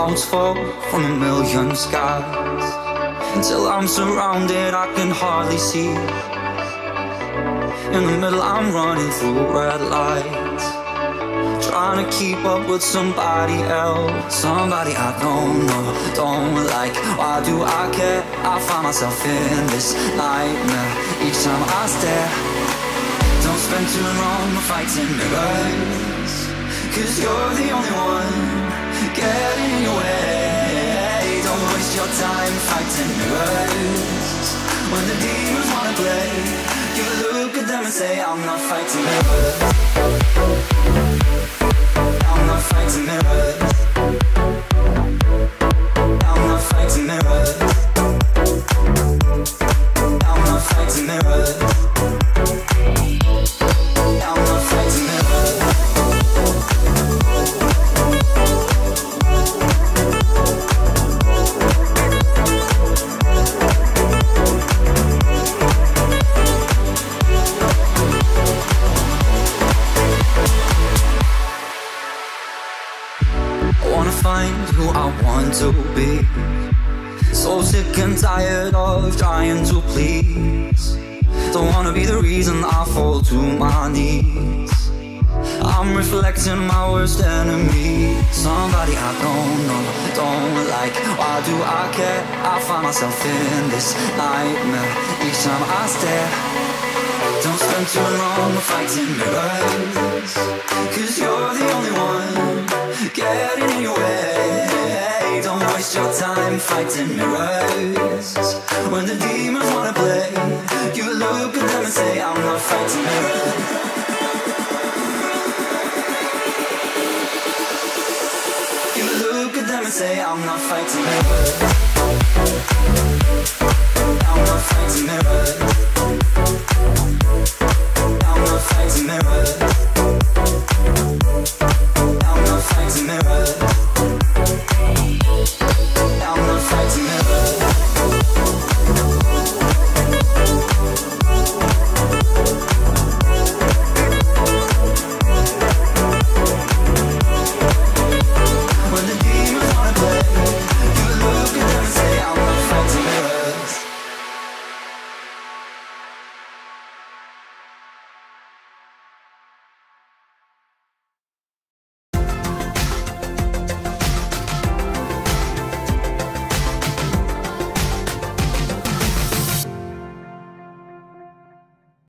clouds fall from a million skies. Until I'm surrounded I can hardly see. In the middle I'm running through red lights. Trying to keep up with somebody else. Somebody I don't know, don't like. Why do I care? I find myself in this nightmare Each time I stare. Don't spend too long fighting mirrors. Cause you're the only one getting time fighting mirrors When the demons wanna play You look at them and say I'm not fighting mirrors I wanna find who I want to be. So sick and tired of trying to please. Don't wanna be the reason I fall to my knees. I'm reflecting my worst enemy. Somebody I don't know, don't like. Why do I care? I find myself in this nightmare each time I stare. Don't spend too long fighting mirrors Cause time fighting mirrors. When the demons wanna play You look at them and say I'm not fighting mirrors. You look at them and say I'm not fighting mirrors